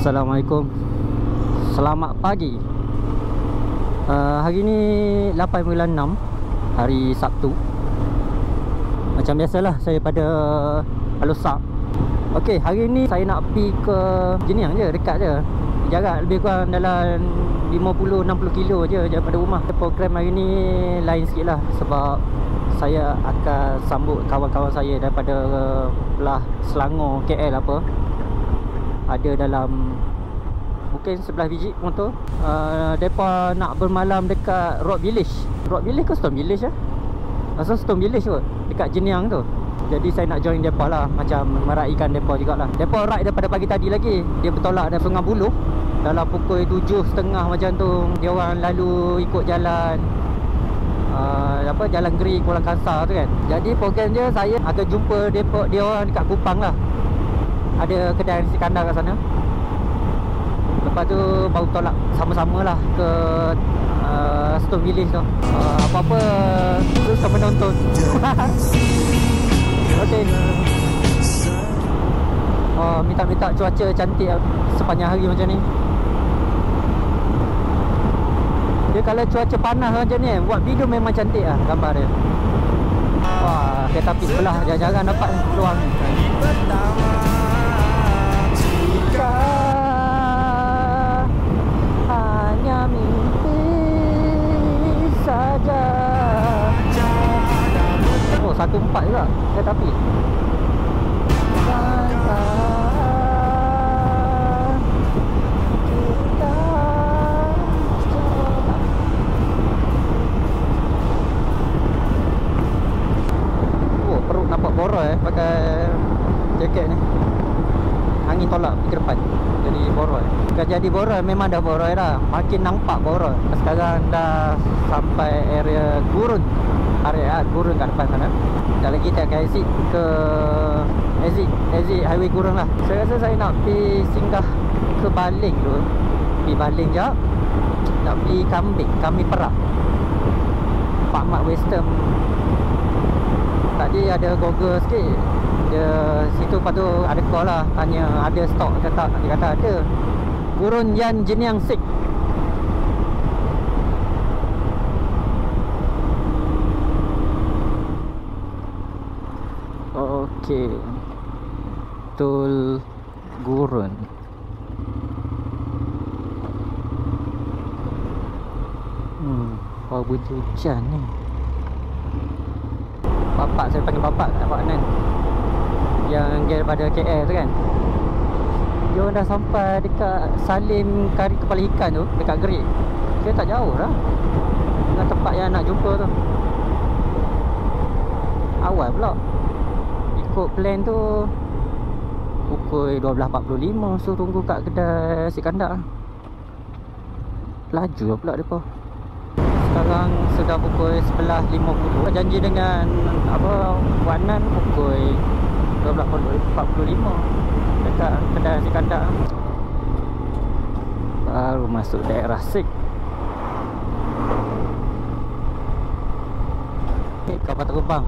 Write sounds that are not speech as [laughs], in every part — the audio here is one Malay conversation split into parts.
Assalamualaikum. Selamat pagi. Uh, Hari ni 8 bulan 6 Hari Sabtu. Macam biasalah saya pada Alosak Okey, hari ni saya nak pergi ke Jeniang je, dekat je. Jarak lebih kurang dalam 50-60 kilo je daripada rumah. Program hari ni lain sikit lah Sebab saya akan sambut kawan-kawan saya daripada belah Selangor, KL apa Ada dalam mungkin 11 biji motor. Uh, Mereka nak bermalam dekat Rock Village. Rock Village ke Stone Village ya? Rasa Stone Village kot Dekat Jeniang tu. Jadi saya nak join depa lah Macam meraikan depa jugalah. Depa ride daripada pagi tadi lagi Dia bertolak dari Sungai Buluh Dalam pukul 7.30 macam tu Dia orang lalu ikut jalan uh, apa Jalan Geri Kuala Kansar tu kan. Jadi program dia saya akan jumpa depa dia orang dekat Kupang lah Ada kedai nasi kandar kat sana Lepas tu baru tolak sama-sama lah ke uh, Stone Village tu uh, Apa-apa tu sama menonton [laughs] Okey. Oh, minta-minta cuaca cantik sepanjang hari macam ni. Dia kalau cuaca panas macam ni, buat video memang cantik lah gambar dia. Wah, kereta api sebelah jarang-jarang dapat peluang ni. Saja. Satu empat juga. Kereta api Oh, perut nampak boroi eh pakai jaket ni angin tolak ke depan. Jadi boroi. Bukan jadi boroi memang dah boroi dah. Makin nampak boroi. Sekarang dah sampai area gurun. Area gurun kat depan sana. Sekejap lagi akan exit ke Exit Exit highway gurun lah. Saya rasa saya nak pergi singgah Ke Baling dulu. Pergi Baling jap. Nak pergi Kambing Kambing Perak. Pak Mat Western. Tadi ada google sikit Dia Situ lepas tu ada call lah Tanya ada stok ke tak Dia kata ada Gurun Yan Jeniang Sik Okey. Tul Gurun. Hmm, bau bunyi hujan ni. Bapak saya panggil bapak kat Pak Anan. Yang dia daripada KL tu kan. Dia dah sampai dekat Salim Kari Kepala Ikan tu dekat Gerik. Dia tak jauh lah. Dengan tempat yang nak jumpa tu. Awal pula ikut plan tu Pukul 12.45 So tunggu kat kedai nasi kandar Laju lah pula mereka Sekarang sudah pukul 11.50 Janji dengan apa Wanan pukul 12.45 Dekat kedai nasi kandar. Baru masuk daerah Sik. Okay, kapal terbang.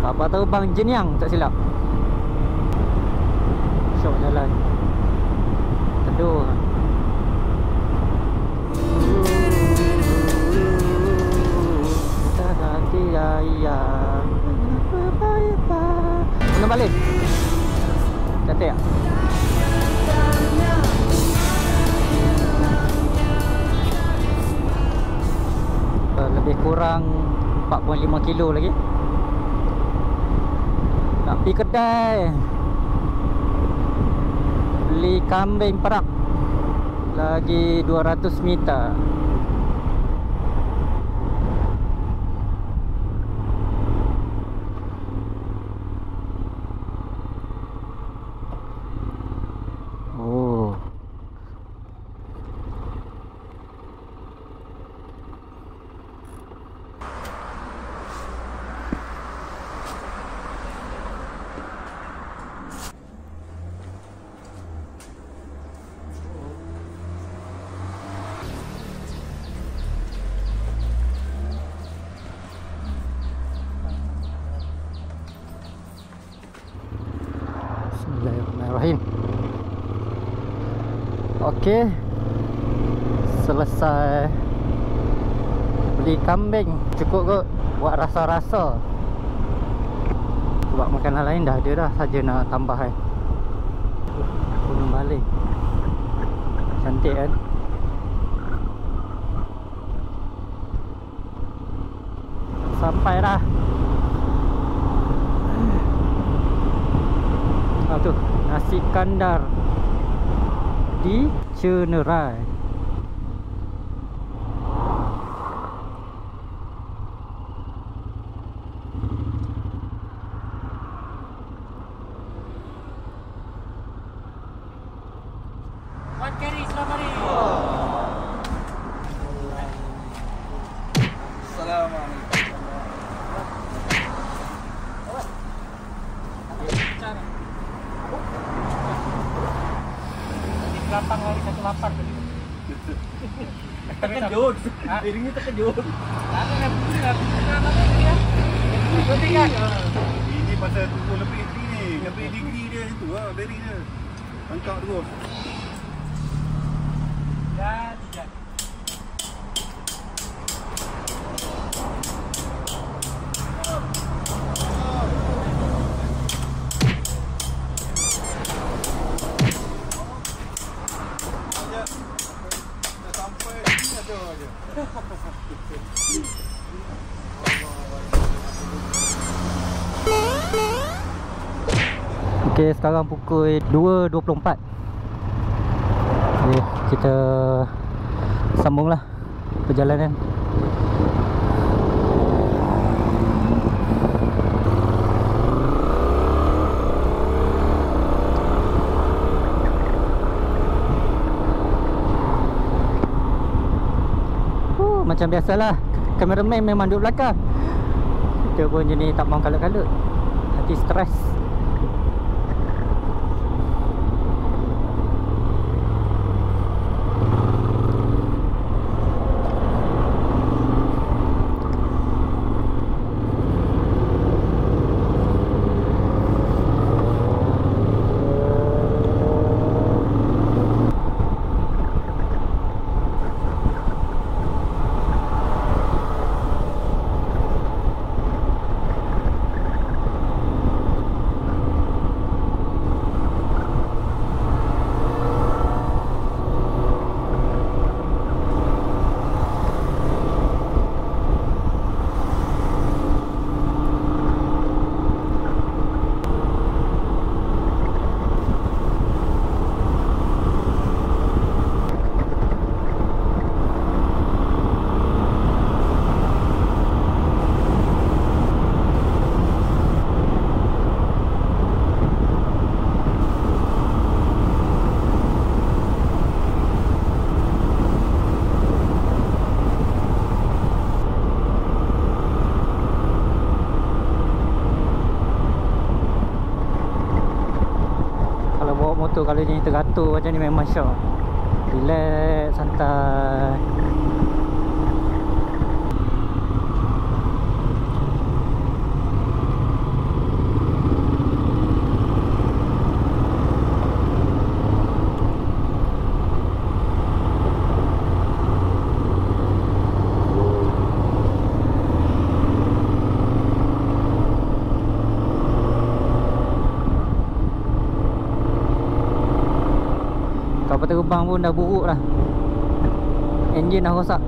Apa tahu bang Jeniang tak silap. Syok jalan. Teduh Mana balik? Cantik tak? Lebih kurang 4.5 kilo lagi nak pergi kedai Beli kambing perak Lagi 200 meter Bismillahirrahmanirrahim. Okey. Selesai. Beli kambing. Cukup kot Buat rasa-rasa. Sebab makanan lain dah ada dah Saja nak tambah kan Gunung balik. Cantik kan? Sampai dah Ah tu Nasi kandar Di Cenerai Ini pasal tunggu lebih tinggi ni. Lebih degree dia itu lah. Beri dia. Tangkap terus. Dan sekarang pukul 2.24 Okey, kita sambunglah perjalanan. Macam biasalah. Kameraman memang duduk belakang. Kita pun jenis tak mahu kalut-kalut Nanti stres Kalau kalau ni teratur macam ni memang syok. Relax, santai Kapal terbang pun dah buruk dah. Enjin dah rosak.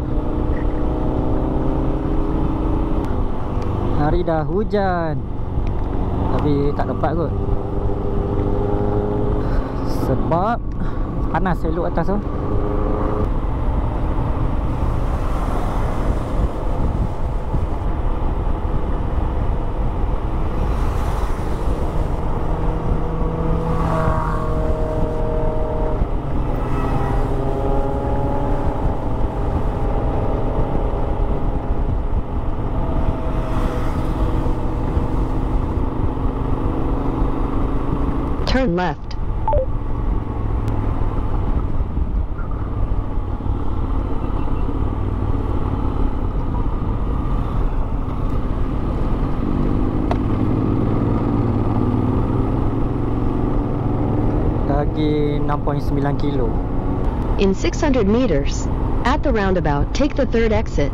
Hari dah hujan. Tapi tak dapat kot. Sebab Panas elok atas tu pergi 6.9 kilo. In 600 meters, at the roundabout, take the third exit.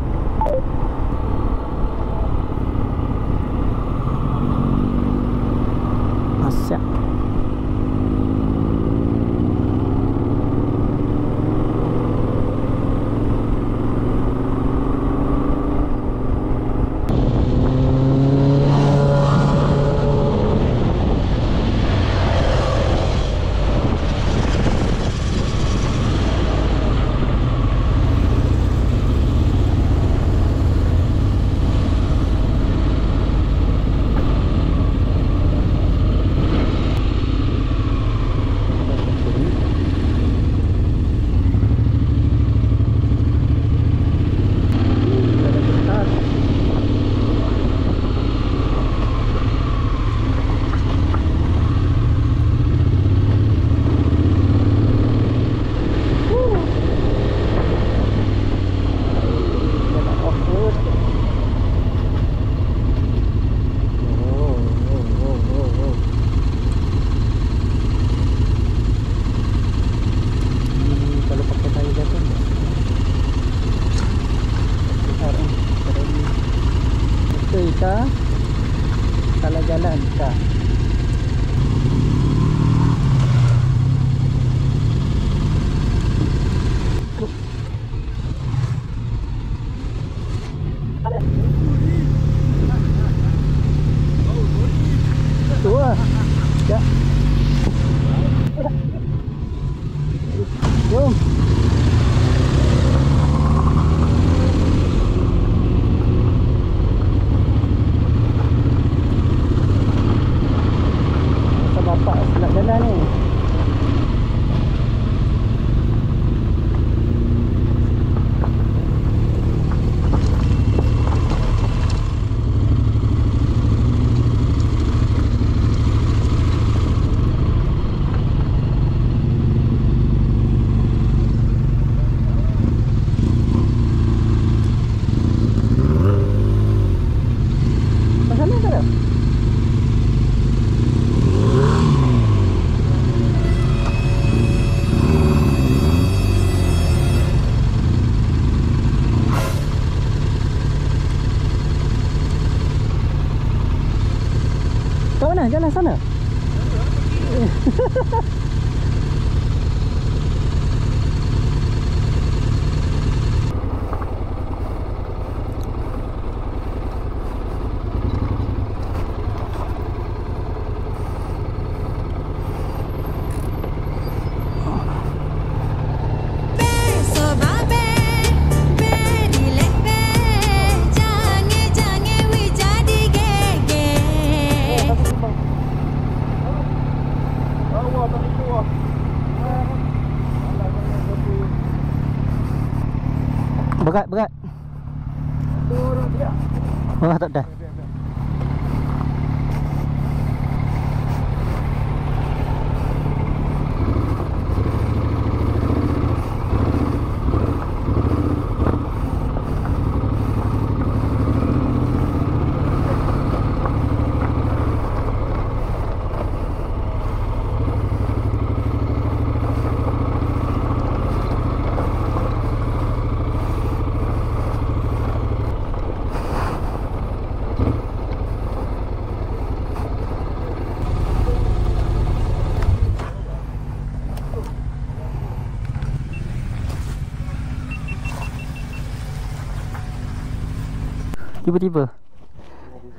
Tiba-tiba.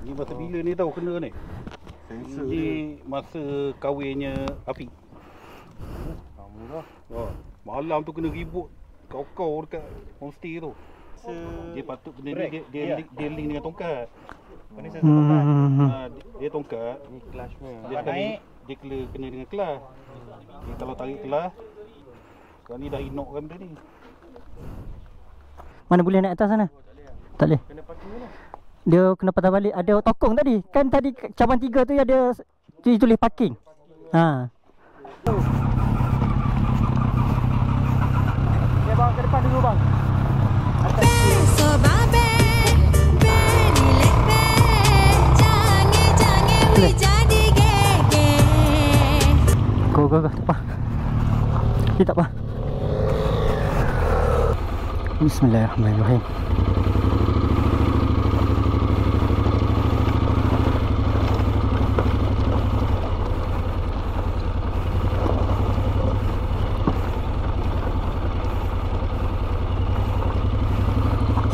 Ni masa bila ni tahu kena ni? Ni masa kahwinnya Afiq. Alhamdulillah. Oh, malam tu kena ribut kau-kau dekat homestay tu. Dia patut benda ni dia dia, link, dia link dengan tongkat. Apa ni saya tongkat. Hmm. Ha, dia, dia tongkat, Ni kelas punya. dia kena dia kena, kena dengan kelas. Dia kalau tarik kelas sekarang ni dah inokkan benda ni. Mana boleh naik atas sana? Tak boleh. Kena parking mana? Dia kena patah balik. Ada tokong tadi. Kan tadi cabang tiga tu ada tu tulis parking. Ha. Dia bawa ke depan dulu bang. Go go go depan. Dia tak apa. Bismillahirrahmanirrahim.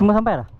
Semua sampai dah? Kau tak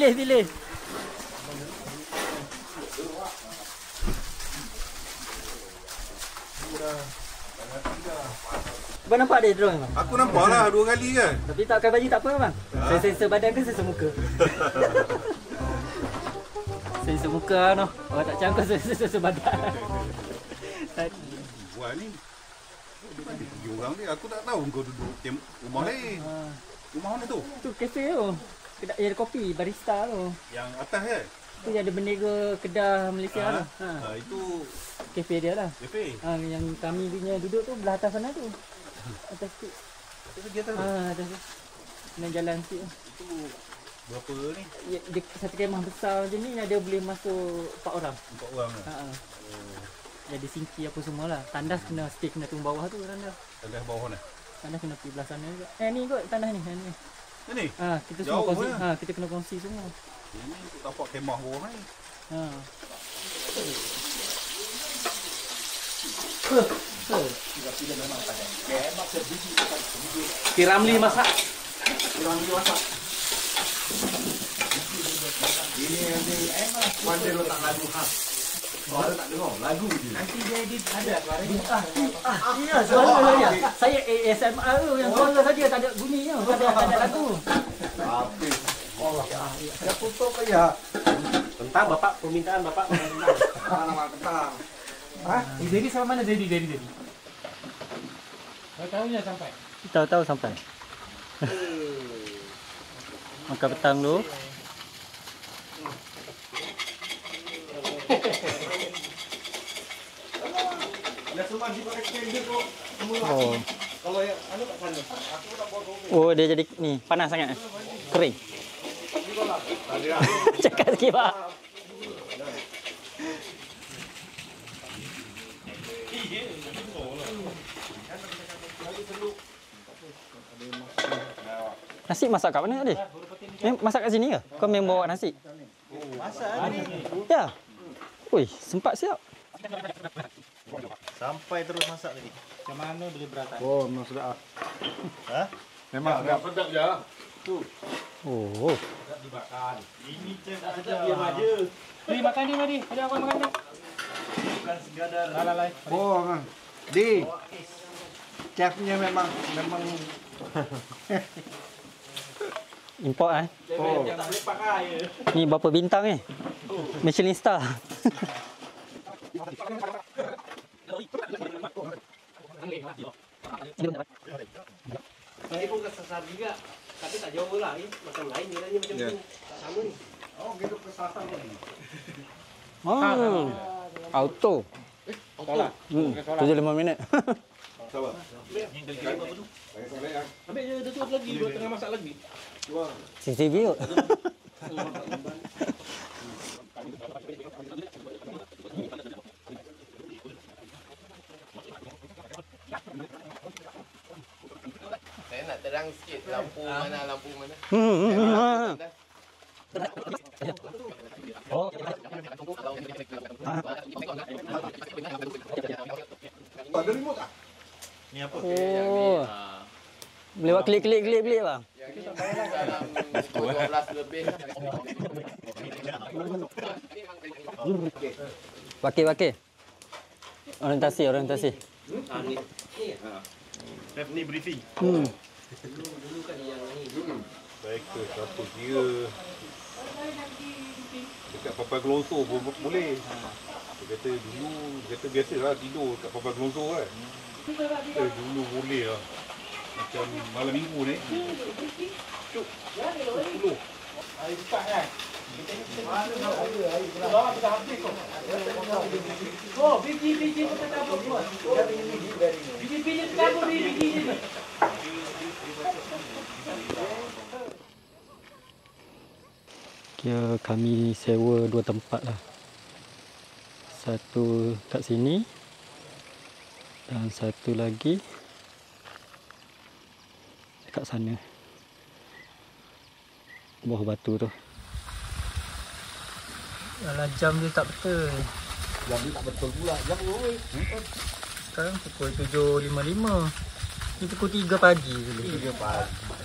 pilih, pilih. Abang nampak dia drone bang? Aku nampak lah dua kali kan. Tapi tak pakai baju tak apa bang? Saya sensor badan ke sensor muka? [laughs] sensor muka noh. Orang tak cangkau sensor, sensor badan. Buat ni. Dia orang ni aku tak tahu kau duduk rumah lain. Rumah mana tu? Tu kafe tu. Kedai yang ada kopi, barista tu. Yang atas kan? Tu yang ada bendera Kedah Malaysia Ha? tu. Ha. Ha, itu Kafe dia lah. kafe. Ha, yang kami punya duduk tu belah atas sana tu. Atas tu. Lagi atas tu. Ha, atas tu. Kena jalan sikit. Itu berapa ni? Ya, dia satu kemah besar macam ni ada boleh masuk 4 orang. Empat orang kan? Ha. ha. Jadi sinki apa semua lah. Tandas kena stay kena tunggu bawah tu tandas. Tandas bawah ni. Tandas kena pergi belah sana juga. Eh ni kot tandas ni. Ha, ni. Ni. Ha, kita semua kongsi. Ha, kita kena kongsi semua. Ini untuk tapak kemah bawah ni. Ha. Huh. Huh. Kiramli masak. Ini nanti Mandi letak lagu khas. Orang tak dengar lagu je. Nanti dia edit ada suaranya. Ah, iya, suara saja. Saya ASMR tu yang suara saja tak ada bunyinya, tak ada, tak ada lagu. Habis. Allah. Dah tutup aja. Tentang bapak permintaan bapak. Nama kentang. Eh, jadi sama mana jadi jadi jadi. Kau tahunya sampai. Tahu-tahu sampai. Makan petang dulu. [laughs] Dah semua dipakai extender tu. Oh. Kalau yang anu kat sana. Aku tak. Oh, dia jadi ni panas sangat. Kering. [laughs] Cakap sikit, Pak. Nasi masak kat mana tadi? Eh, masak kat sini ke? Kau memang bawa nasi? Masak ni. Ya. Ui, sempat siap. Sampai terus masak tadi. Macam mana boleh berat? Oh, memang sudah. Ha? Memang dah. Oh. Ini cek Diam aja. Ni makan ni mari. Ada apa makan ni? bukan sekadar Lalai. Oh, kan. Di. Chefnya memang memang [laughs] Import eh. oh. Tak pakai. Ni berapa bintang ni? Michelin star. [laughs] Ini pun kesasar juga. Tapi tak jauh lah. Macam lain macam Ya. tu. Sama ni. Oh, gitu kesasar ni. Oh. Auto. Tolak. Hmm. 75 minit. Sabar. kali apa tu? Ah. Lagi. Dua tengah masak lagi. CCTV kot. Terang sikit lampu mana lampu mana. Hmm, hmm, hmm, hmm. Oh. Ada remote ah? Ni apa? Oh. Boleh buat klik-klik klik klik bang. Yang ni dalam pukul 12 lebih. Wakil wakil. Orientasi orientasi. Safety briefing. Hmm. Baik ke siapa kira. Dekat papan gelonsor pun bo- boleh. Dia kata dulu, dia kata biasalah tidur kat papan gelonsor kan. Eh, dulu boleh lah. Macam malam minggu ni. Oh, biji-biji pun tercampur semua. Biji-biji tercampur ni, biji ni. Kira kami sewa dua tempat lah Satu kat sini Dan satu lagi Dekat sana Bawah batu tu Alah jam dia tak betul Jam ni tak betul pula. Jam oi. Sekarang pukul 7.55 Ni pukul 3 pagi dulu 3 pagi.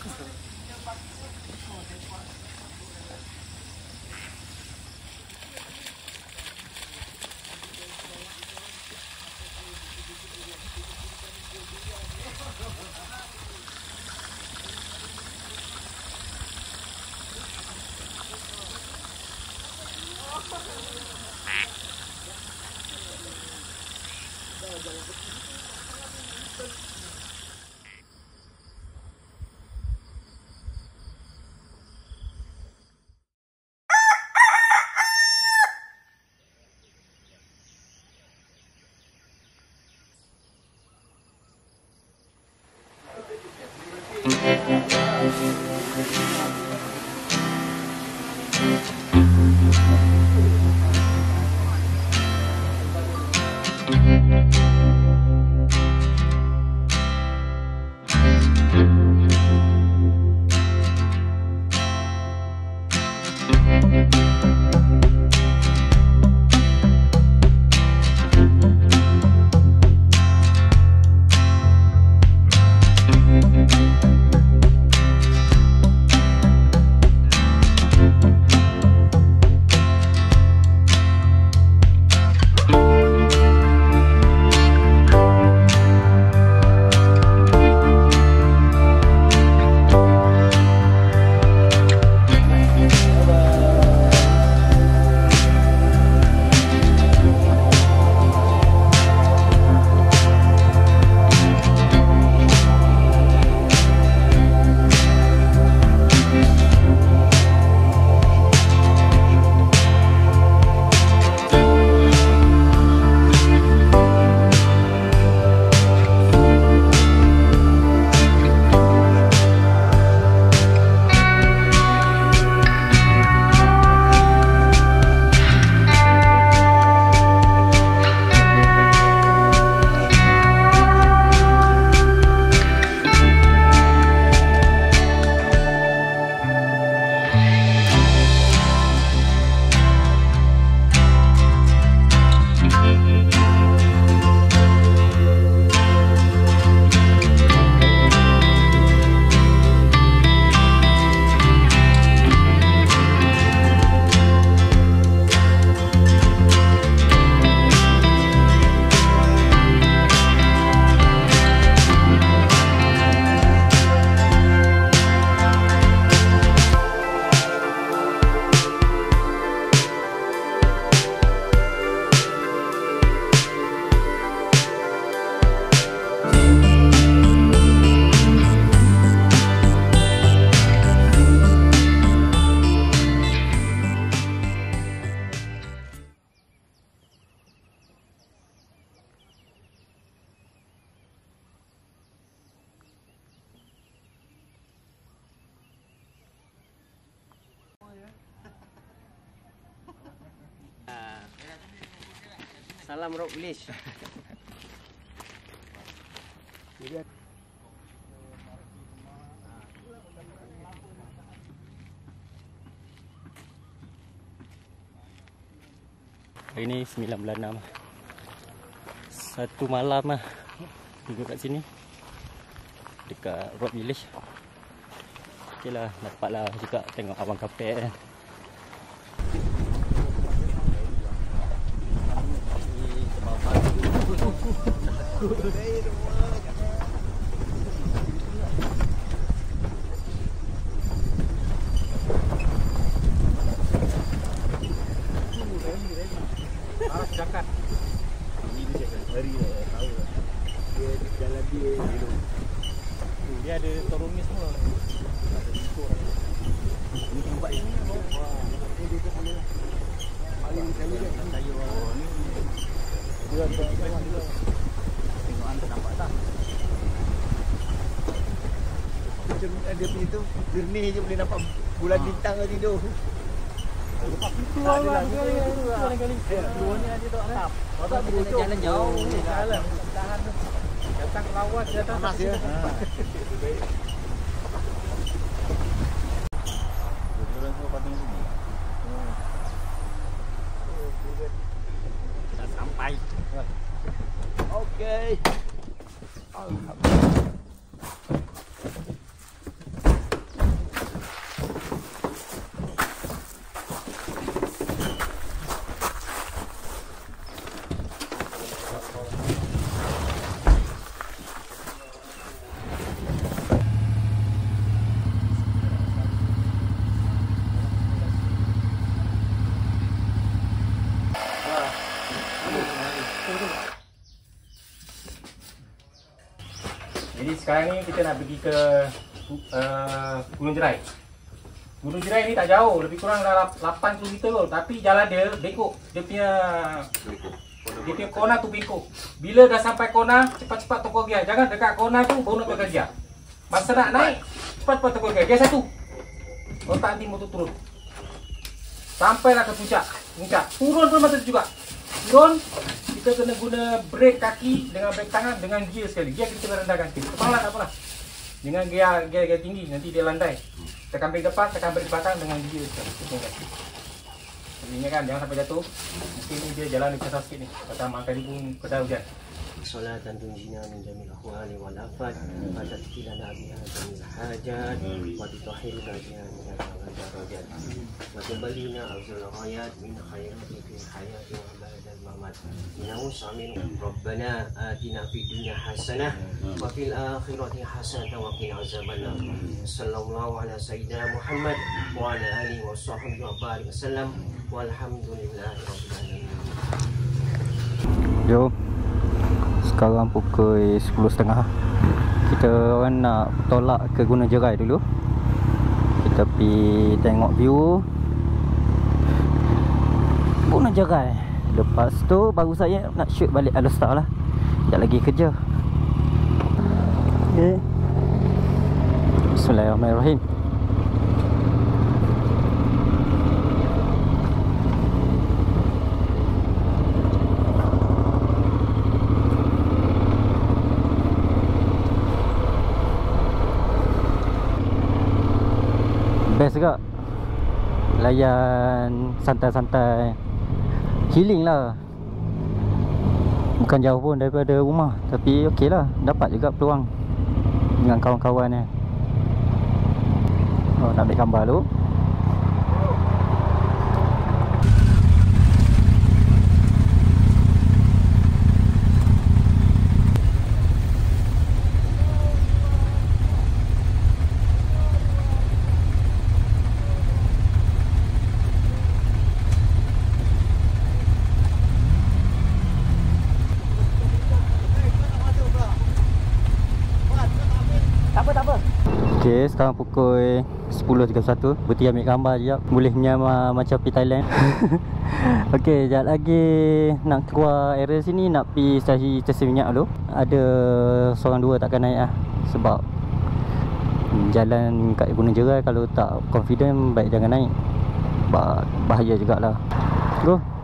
Salam rock village. Hari ni 9 bulan 6 Satu malam lah. Duduk kat sini. Dekat Rock Village. Okay lah Dapat lah juga tengok abang kapet kan Escuro. Jernih je boleh nampak bulan bintang tadi tu. Jalan jauh. Ni. Datang lawan dia datang. Panas dia. Sampai. Okey. Jadi sekarang ni kita nak pergi ke uh, Gunung Jerai. Gunung Jerai ni tak jauh, lebih kurang dalam 8 km kot. Tapi jalan dia bengkok. Dia punya dia punya kona tu bengkok. Bila dah sampai kona, cepat-cepat tokok gear. Jangan dekat kona tu baru nak gear. Masa nak naik, cepat-cepat tokok gear. Gear satu. Kau tak nanti motor turun. Sampailah ke puncak. Puncak. Turun pun masa tu juga. Turun, kita kena guna brake kaki dengan brake tangan dengan gear sekali. Gear kita kena rendahkan sikit. Kepala tak apalah. Dengan gear gear gear tinggi nanti dia landai. Tekan brake depan, tekan brake belakang dengan gear sekali. Ini kan jangan sampai jatuh. Mungkin ni dia jalan dekat sikit ni. Pertama tadi pun kedai hujan. Salah tentu jina min jamil ahwali wal afat pada sila nabi jamil hajat wa tuhil kajian min jamil darajat wa jambalina azul ayat min khairatikin minah wa Muhammad. Innahu samin Rabbana atina fi dunya hasanah wa fil akhirati hasanah wa qina azabannar. Sallallahu ala sayyidina Muhammad wa ala alihi wa sahbihi wa barik wasallam. Walhamdulillahi rabbil alamin. Yo. Sekarang pukul 10.30 kita orang nak tolak ke guna jerai dulu kita pergi tengok view guna jerai Lepas tu baru saya nak shoot balik Alustar lah. Sekejap lagi kerja. Okay Bismillahirrahmanirrahim. Best juga. Layan santai-santai Healing lah. Bukan jauh pun daripada rumah. Tapi okey lah. Dapat juga peluang Dengan kawan-kawan ni. Oh nak ambil gambar dulu Okay, sekarang pukul 10.31 Berhenti ambil gambar sekejap. Boleh menyamar macam pergi Thailand. [laughs] Okay, sekejap lagi Nak keluar area sini Nak pergi stasi stesen minyak dulu. Ada seorang dua takkan naik lah Sebab Jalan kat Gunung Jerai Kalau tak confident Baik jangan naik. Bahaya jugalah. Go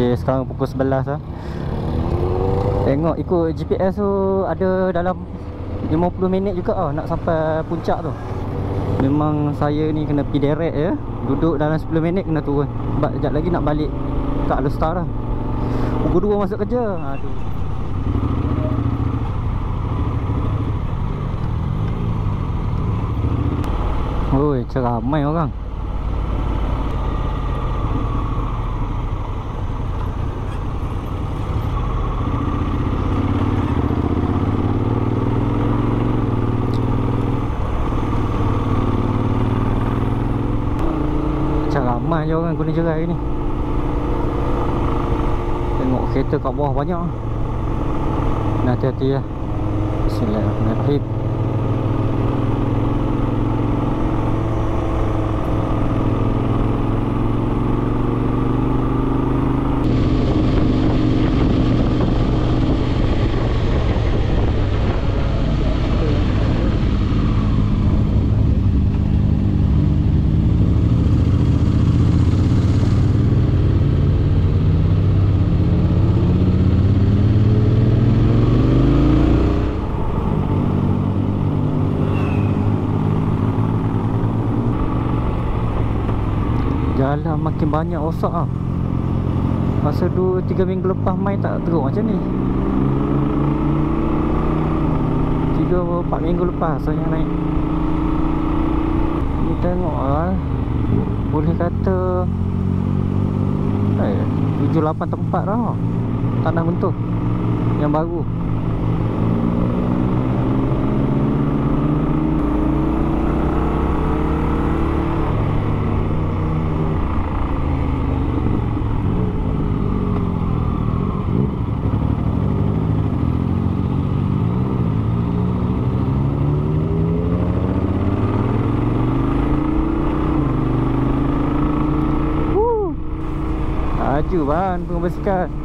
Okey, sekarang pukul 11 lah. Tengok ikut GPS tu ada dalam 50 minit juga ah nak sampai puncak tu. Memang saya ni kena pergi direct je. Duduk dalam 10 minit kena turun. Sebab sekejap lagi nak balik ke Alustar lah. Pukul 2 masuk kerja. Aduh. Oi, ceramai orang. Macam ramai je orang guna jerai ni. Tengok kereta kat bawah banyak. Nah, hati-hati lah Bismillahirrahmanirrahim Jalan makin banyak rosak ah. Masa 2 3 minggu lepas main tak teruk macam ni. 3 4 minggu lepas saya naik. Ni tengok ah. Boleh kata eh 7 8 tempat dah. Tanah bentuk yang baru. Laju ban